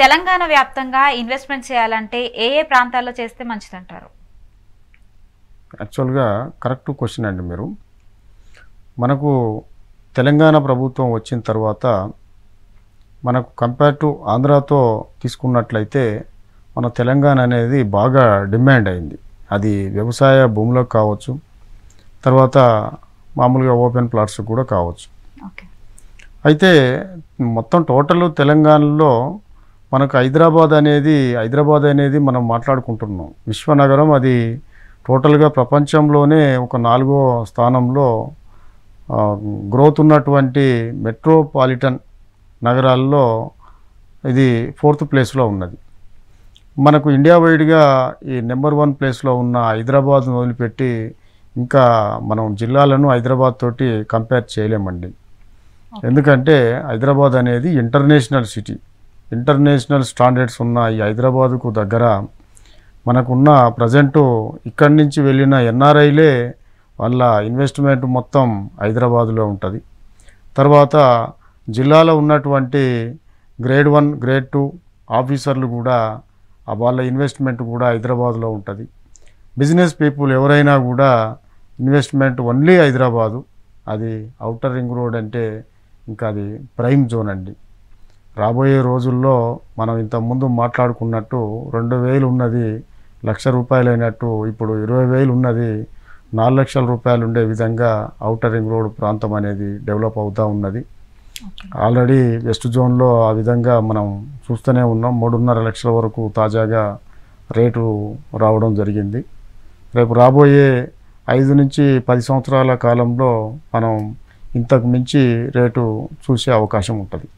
తెలంగాణ వ్యాప్తంగా ఇన్వెస్ట్మెంట్ చేయాలంటే ఏ ఏ ప్రాంతాల్లో చేస్తే మంచిదంటారు? యాక్చువల్గా కరెక్ట్ క్వశ్చన్ అండి మీరు. మనకు తెలంగాణ ప్రభుత్వం వచ్చిన తర్వాత మనకు కంపేర్ టు ఆంధ్రాతో తీసుకున్నట్లయితే మన తెలంగాణ అనేది బాగా డిమాండ్ అయింది. అది వ్యవసాయ భూములకు కావచ్చు తర్వాత మామూలుగా ఓపెన్ ప్లాట్స్ కూడా కావచ్చు. అయితే మొత్తం టోటల్ తెలంగాణలో మనకు హైదరాబాద్ అనేది హైదరాబాద్ అనేది మనం మాట్లాడుకుంటున్నాం. విశ్వనగరం అది టోటల్గా ప్రపంచంలోనే ఒక నాలుగో స్థానంలో గ్రోత్ ఉన్నటువంటి మెట్రోపాలిటన్ నగరాల్లో ఇది ఫోర్త్ ప్లేస్లో ఉన్నది. మనకు ఇండియా వైడ్గా ఈ నెంబర్ వన్ ప్లేస్లో ఉన్న హైదరాబాద్ వదిలిపెట్టి ఇంకా మనం జిల్లాలను హైదరాబాద్ తోటి కంపేర్ చేయలేమండి. ఎందుకంటే హైదరాబాద్ అనేది ఇంటర్నేషనల్ సిటీ. ఇంటర్నేషనల్ స్టాండర్డ్స్ ఉన్న ఈ హైదరాబాదుకు దగ్గర మనకున్న ప్రజెంటు ఇక్కడి నుంచి వెళ్ళిన ఎన్ఆర్ఐలే వాళ్ళ ఇన్వెస్ట్మెంట్ మొత్తం హైదరాబాదులో ఉంటుంది. తర్వాత జిల్లాలో ఉన్నటువంటి గ్రేడ్ వన్ గ్రేడ్ టూ ఆఫీసర్లు కూడా ఆ వాళ్ళ ఇన్వెస్ట్మెంట్ కూడా హైదరాబాద్లో ఉంటుంది. బిజినెస్ పీపుల్ ఎవరైనా కూడా ఇన్వెస్ట్మెంట్ ఓన్లీ హైదరాబాదు అది అవుటర్ రింగ్ రోడ్ అంటే ఇంకా అది ప్రైమ్ జోన్ అండి. రాబోయే రోజుల్లో మనం ఇంతకుముందు మాట్లాడుకున్నట్టు రెండు వేలు ఉన్నది లక్ష రూపాయలు అయినట్టు ఇప్పుడు ఇరవై వేలు ఉన్నది నాలుగు లక్షల రూపాయలు ఉండే విధంగా అవుటర్ రింగ్ రోడ్ ప్రాంతం అనేది డెవలప్ అవుతూ ఉన్నది. ఆల్రెడీ వెస్ట్ జోన్లో ఆ విధంగా మనం చూస్తూనే ఉన్నాం. మూడున్నర లక్షల వరకు తాజాగా రేటు రావడం జరిగింది. రేపు రాబోయే ఐదు నుంచి పది సంవత్సరాల కాలంలో మనం ఇంతకు మించి రేటు చూసే అవకాశం ఉంటుంది.